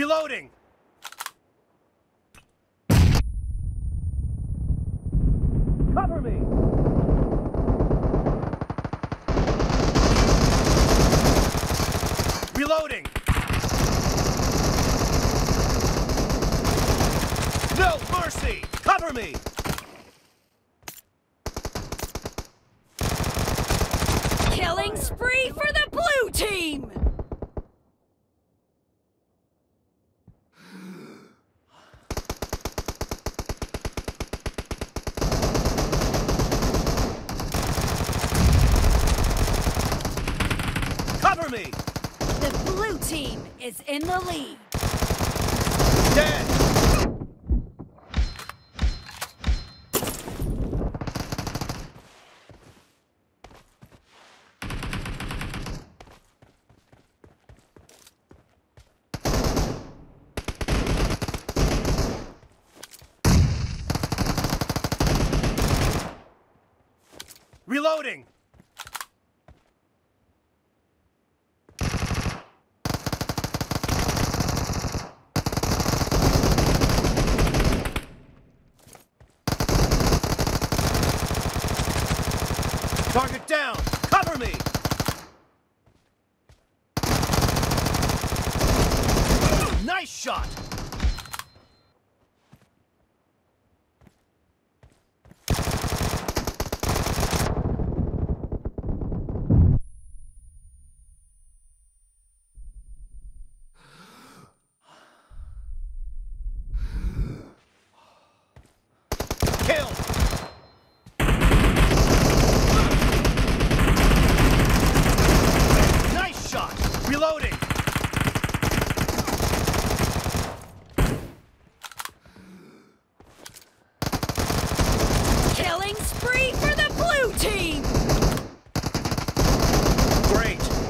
Reloading! Cover me! Reloading! No mercy! Cover me! Killing spree for the blue team! Me! The blue team is in the lead. Dead! Reloading! Target down! Cover me! Nice shot! Kill! Nice shot! Reloading! Killing spree for the blue team! Great!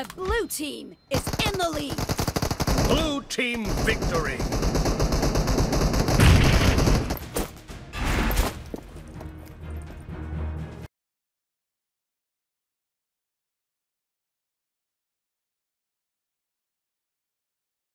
the blue team is in the lead. Blue team victory.